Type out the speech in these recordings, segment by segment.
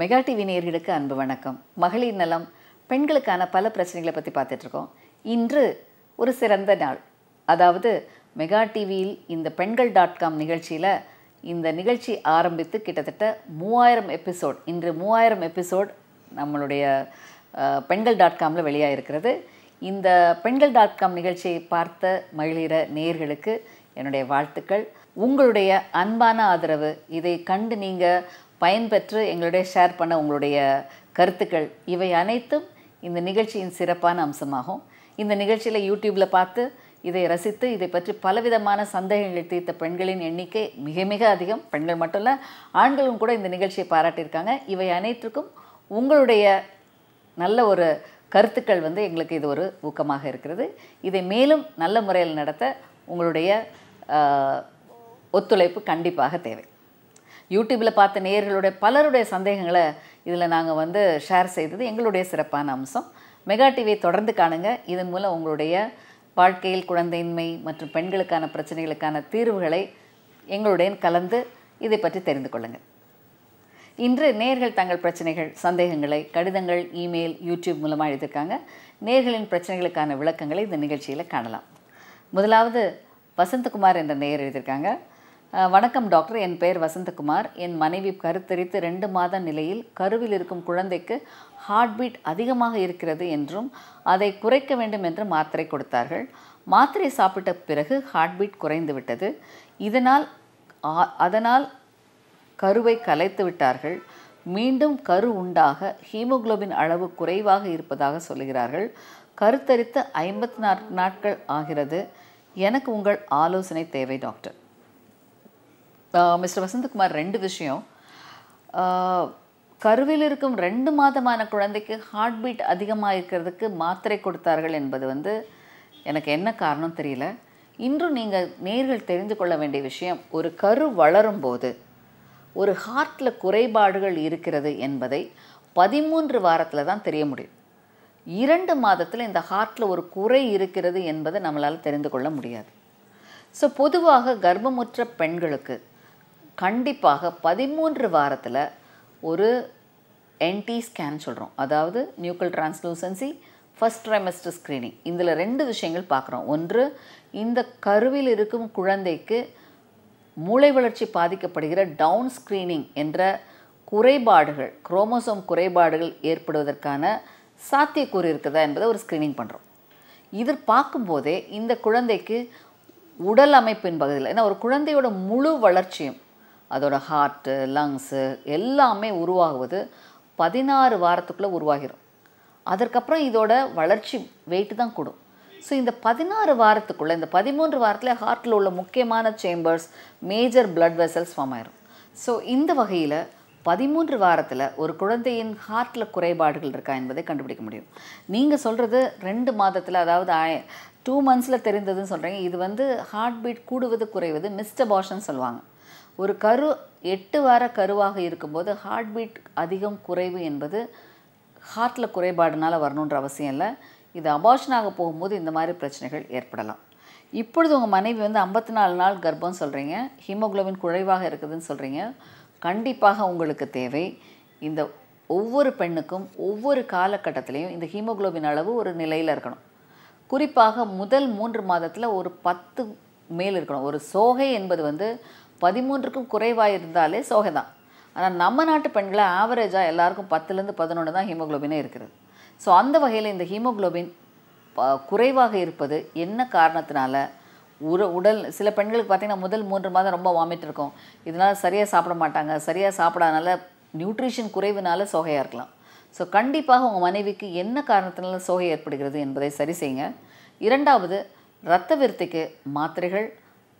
Mega TV நேர்களுக்கு அன்பு வணக்கம். மகளிர் நலம் பெண்களுக்கான பல பிரச்சனைகளை பற்றி பார்த்துட்ருக்கோம் இன்று ஒரு சிறந்த நாள். அதாவது மெகா டிவியில் இந்த பெண்கள் டாட் காம் நிகழ்ச்சியில் இந்த நிகழ்ச்சி ஆரம்பித்து கிட்டத்தட்ட மூவாயிரம் எபிசோட் இன்று மூவாயிரம் எபிசோட் நம்மளுடைய பெண்கள் டாட் காமில் வெளியாகிருக்கிறது இந்த பெண்கள் டாட் காம் நிகழ்ச்சியை பார்த்த மகளிர நேர்களுக்கு என்னுடைய வாழ்த்துக்கள். உங்களுடைய அன்பான ஆதரவு இதை கண்டு நீங்கள் பயன்பெற்று எங்களுடைய ஷேர் பண்ண உங்களுடைய கருத்துக்கள் இவை அனைத்தும் இந்த நிகழ்ச்சியின் சிறப்பான அம்சமாகும். இந்த நிகழ்ச்சியில் யூடியூப்பில் பார்த்து இதை ரசித்து இதை பற்றி பலவிதமான சந்தேகங்கள் தீர்த்த பெண்களின் எண்ணிக்கை மிக மிக அதிகம். பெண்கள் மட்டும் இல்லை ஆண்களும் கூட இந்த நிகழ்ச்சியை பாராட்டியிருக்காங்க. இவை அனைத்துக்கும் உங்களுடைய நல்ல ஒரு கருத்துக்கள் வந்து எங்களுக்கு இது ஒரு ஊக்கமாக இருக்கிறது. இதை மேலும் நல்ல முறையில் நடத்த உங்களுடைய ஒத்துழைப்பு கண்டிப்பாக தேவை. யூடியூப்பில் பார்த்த நேயர்களுடைய பலருடைய சந்தேகங்களை இதில் நாங்கள் வந்து ஷேர் செய்தது எங்களுடைய சிறப்பான அம்சம். மெகா டிவியை தொடர்ந்து காணுங்க. இதன் மூலம் உங்களுடைய வாழ்க்கையில் குழந்தையின்மை மற்றும் பெண்களுக்கான பிரச்சனைகளுக்கான தீர்வுகளை எங்களுடன் கலந்து இதை பற்றி தெரிந்து கொள்ளுங்கள் இன்று நேர்கள் தங்கள் பிரச்சனைகள் சந்தேகங்களை கடிதங்கள் இமெயில் யூடியூப் மூலமாக எழுதியிருக்காங்க. நேர்களின் பிரச்சனைகளுக்கான விளக்கங்களை இந்த நிகழ்ச்சியில் காணலாம். முதலாவது வசந்தகுமார் என்ற நேயர் எழுதியிருக்காங்க. வணக்கம் டாக்டர். என் பெயர் வசந்தகுமார். என் மனைவி கருத்தரித்து ரெண்டு மாத நிலையில் கருவில் இருக்கும் குழந்தைக்கு ஹார்ட் பீட் அதிகமாக இருக்கிறது என்றும் அதை குறைக்க வேண்டும் என்று மாத்திரை கொடுத்தார்கள். மாத்திரை சாப்பிட்ட பிறகு ஹார்ட் பீட் குறைந்து விட்டது. இதனால் அதனால் கருவை கலைத்து விட்டார்கள். மீண்டும் கரு உண்டாக ஹீமோகுளோபின் அளவு குறைவாக இருப்பதாக சொல்கிறார்கள். கருத்தரித்து ஐம்பத்தி நாட்கள் ஆகிறது. எனக்கு உங்கள் ஆலோசனை தேவை டாக்டர். மிஸ்டர் வசந்தகுமார் ரெண்டு விஷயம். கருவில் இருக்கும் ரெண்டு மாதமான குழந்தைக்கு ஹார்ட் பீட் அதிகமாக இருக்கிறதுக்கு மாத்திரை கொடுத்தார்கள் என்பது வந்து எனக்கு என்ன காரணம் தெரியல. இன்றும் நீங்கள் நேர்கள் தெரிந்து கொள்ள வேண்டிய விஷயம் ஒரு கரு வளரும் போது ஒரு ஹார்ட்டில் குறைபாடுகள் இருக்கிறது என்பதை பதிமூன்று வாரத்தில் தான் தெரிய முடியும். இரண்டு மாதத்தில் இந்த ஹார்ட்டில் ஒரு குறை இருக்கிறது என்பதை நம்மளால் தெரிந்து கொள்ள முடியாது. ஸோ பொதுவாக கர்ப்பமுற்ற பெண்களுக்கு கண்டிப்பாக பதிமூன்று வாரத்தில் ஒரு என்டி ஸ்கேன் சொல்கிறோம் அதாவது nuchal translucency first trimester screening இதில் ரெண்டு விஷயங்கள் பார்க்குறோம். ஒன்று இந்த கருவில் இருக்கும் குழந்தைக்கு மூளை வளர்ச்சி பாதிக்கப்படுகிற டவுன் ஸ்க்ரீனிங் என்ற குறைபாடுகள் குரோமோசோம் குறைபாடுகள் ஏற்படுவதற்கான சாத்தியக்கூறு இருக்குதா என்பதை ஒரு ஸ்க்ரீனிங் பண்ணுறோம் இது பார்க்கும்போதே இந்த குழந்தைக்கு உடல் அமைப்பின் பகுதியில் ஏன்னா ஒரு குழந்தையோட முழு வளர்ச்சியும் அதோட ஹார்ட்டு லங்ஸு எல்லாமே உருவாகுவது பதினாறு வாரத்துக்குள்ளே உருவாகிடும் அதற்கப்புறம் இதோட வளர்ச்சி வெயிட்டு தான் கூடும். ஸோ இந்த பதினாறு வாரத்துக்குள்ளே இந்த பதிமூன்று வாரத்தில் ஹார்ட்டில் உள்ள முக்கியமான chambers major blood vessels form ஆயிரும். ஸோ இந்த வகையில் பதிமூன்று வாரத்தில் ஒரு குழந்தையின் ஹார்ட்டில் குறைபாடுகள் இருக்கா என்பதை கண்டுபிடிக்க முடியும். நீங்கள் சொல்கிறது ரெண்டு மாதத்தில் அதாவது டூ மந்த்ஸில் தெரிந்ததுன்னு சொல்கிறீங்க இது வந்து ஹார்ட் பீட் கூடுவது குறைவது மிஸ்டபாஷன் சொல்லுவாங்க. ஒரு கரு எட்டு வார கருவாக இருக்கும்போது ஹார்ட் பீட் அதிகம் குறைவு என்பது ஹார்ட்டில் குறைபாடுனால வரணுன்ற அவசியம் இல்லை. இது அபார்ஷனாக போகும்போது இந்த மாதிரி பிரச்சனைகள் ஏற்படலாம். இப்பொழுது உங்கள் மனைவி வந்து ஐம்பத்தி நாலு நாள் கர்ப்பம் சொல்கிறீங்க ஹீமோகுளோபின் குறைவாக இருக்குதுன்னு சொல்கிறீங்க கண்டிப்பாக உங்களுக்கு தேவை. இந்த ஒவ்வொரு பெண்ணுக்கும் ஒவ்வொரு காலகட்டத்திலையும் இந்த ஹீமோகுளோபின் அளவு ஒரு நிலையில் இருக்கணும். குறிப்பாக முதல் மூன்று மாதத்தில் ஒரு பத்து மேல் இருக்கணும். ஒரு சோகை என்பது வந்து பதிமூன்றுக்கும் குறைவாக இருந்தாலே சோகை தான் ஆனால் நம்ம நாட்டு பெண்களை ஆவரேஜாக எல்லாருக்கும் பத்துலேருந்து பதினொன்று தான் ஹீமோகுளோபினே இருக்கிறது. ஸோ அந்த வகையில் இந்த ஹீமோகுளோபின் ப- குறைவாக இருப்பது என்ன காரணத்தினால? உர உடல் சில பெண்களுக்கு பார்த்திங்கன்னா முதல் மூன்று மாதம் ரொம்ப வாமிட் இருக்கும். இதனால் சரியாக சாப்பிட மாட்டாங்க. சரியாக சாப்பிடாதனால நியூட்ரிஷன் குறைவுனால சோகையாக இருக்கலாம். ஸோ கண்டிப்பாக உங்கள் மனைவிக்கு என்ன காரணத்தினால சோகை ஏற்படுகிறது என்பதை சரி செய்யுங்க. இரண்டாவது இரத்த விருத்திக்கு மாத்திரைகள்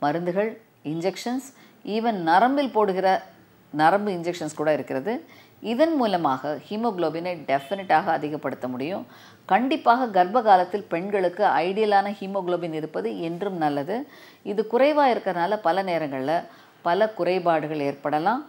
மருந்துகள் இன்ஜெக்ஷன்ஸ் ஈவன் நரம்பில் போடுகிற நரம்பு இன்ஜெக்ஷன்ஸ் கூட இருக்கிறது. இதன் மூலமாக ஹீமோகுளோபினை டெஃபினட்டாக அதிகப்படுத்த முடியும். கண்டிப்பாக கர்ப்ப காலத்தில் பெண்களுக்கு ஐடியலான ஹீமோகுளோபின் இருப்பது என்றும் நல்லது. இது குறைவாக இருக்கிறனால பல நேரங்களில் பல குறைபாடுகள் ஏற்படலாம்.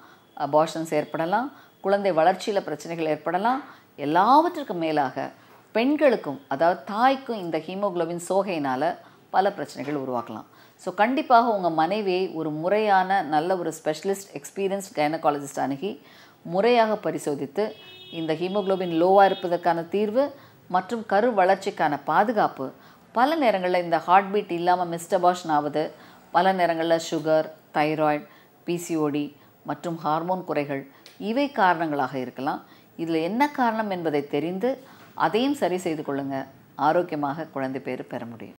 அபார்ஷன்ஸ் ஏற்படலாம். குழந்தை வளர்ச்சியில் பிரச்சனைகள் ஏற்படலாம். எல்லாவற்றுக்கும் மேலாக பெண்களுக்கும் அதாவது தாய்க்கும் இந்த ஹீமோகுளோபின் சோகையினால் பல பிரச்சனைகள் உருவாக்கலாம். ஸோ கண்டிப்பாக உங்கள் மனைவியை ஒரு முறையான நல்ல ஒரு ஸ்பெஷலிஸ்ட் எக்ஸ்பீரியன்ஸ்ட் கைனகாலஜிஸ்ட் அணுகி முறையாக பரிசோதித்து இந்த ஹீமோகுளோபின் லோவாக இருப்பதற்கான தீர்வு மற்றும் கரு வளர்ச்சிக்கான பாதுகாப்பு பல நேரங்களில் இந்த ஹார்ட் பீட் இல்லாமல் மிஸ்டபாஷன் ஆகுது பல நேரங்களில் சுகர் தைராய்டு பிசிஓடி மற்றும் ஹார்மோன் குறைகள் இவை காரணங்களாக இருக்கலாம். இதில் என்ன காரணம் என்பதை தெரிந்து அதையும் சரி செய்து கொள்ளுங்கள் ஆரோக்கியமாக குழந்தை பேர் பெற முடியும்.